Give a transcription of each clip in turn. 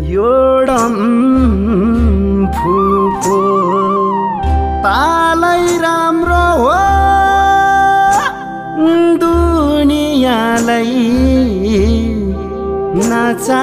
योडम फुको। तालै राम्रो हो। दुनियाँलाई नचा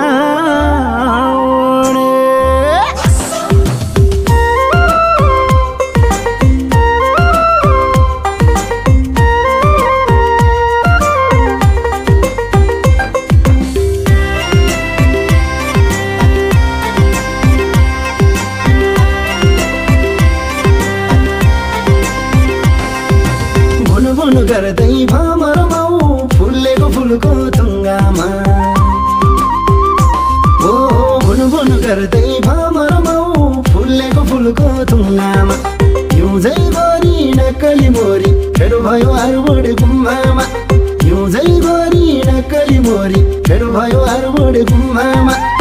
गर्दै भमरमाउ फुलेको फुलको टुङ्गामा हो भुन भुन गर्दै भमरमाउ फुलेको फुलको टुङ्गामा हिउँझै गरी नक्कली मोरी फेर भयो आरुबोड गुम्बामा। हिउँझै गरी नक्कली मोरी फेर भयो आरुबोड गुम्बामा।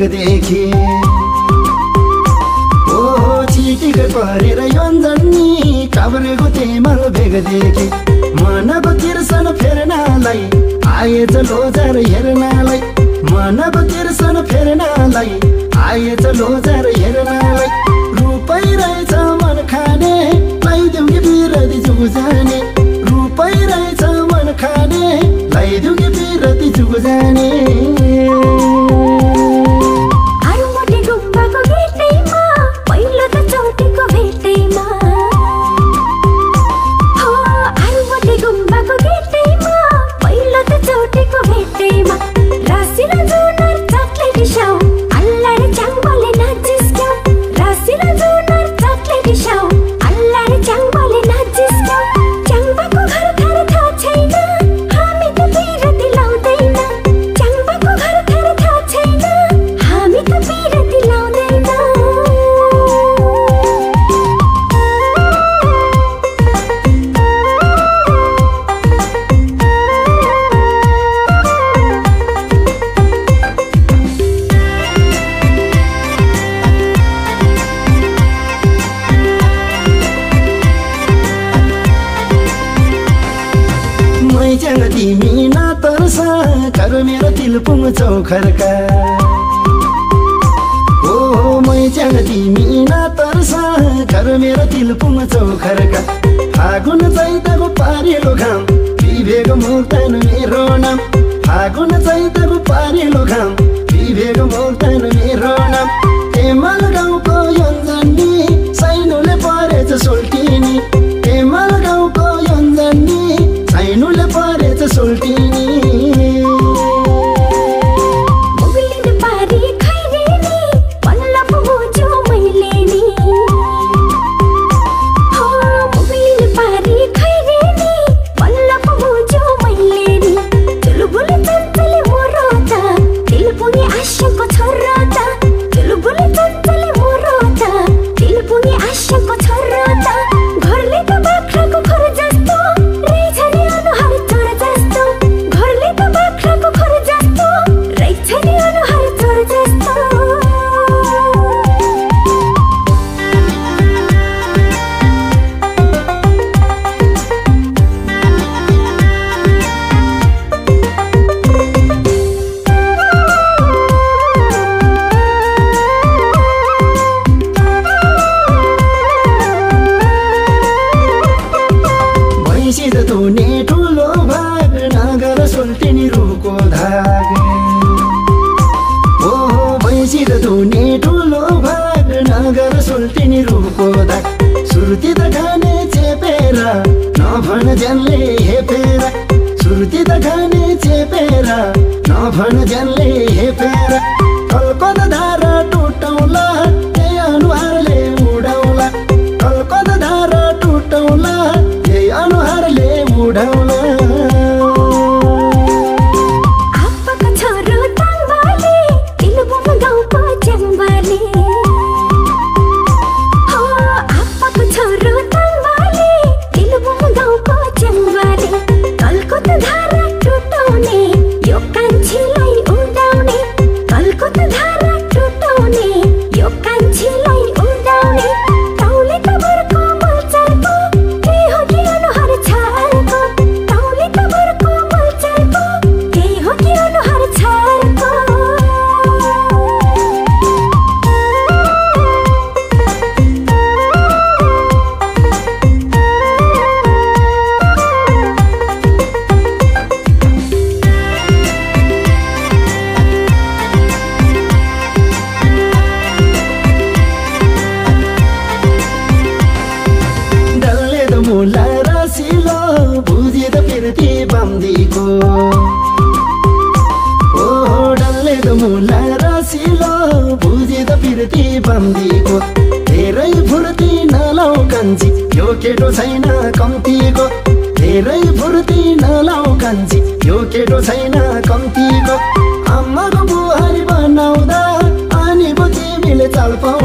झलक ओ चिटिक परेर योन्जनी काभ्रेको तेमल भेग देखेँ। मनब तिर्सन फेर्नलाई आएछ लोजार हेर्नलाई। मनब तिर्सन फेर्नलाई आएछ लोजार हेर्नलाई। तर्सा कर मेरो तिल पुङ चौखरका ओ मै जान तिमी न तर्सा कर मेरो तिल पुङ चौखरका। फागुन चैतको पारेलो घाम बिभेको मोक्तान मेरो नाम। फागुन चैतको पारेलो घाम बिभेको मोक्तान मेरो नाम। सुल्टिनी रुखको दाग। सुर्ती त खाने चेपेर नभन ज्यानले हेपेर सुर्ती त खाने चेपेर नभन ज्यानले हेपेर कल्को त धार कम्तीको धेरै फुर्ती नलाउ कान्छी यो केटो छैन कम्तीको। धेरै फुर्ती नलाउ कान्छी यो केटो छैन कम्तीको। आमाको बुहारी बनाउँदा अनि पो तिमीले चाल पाउ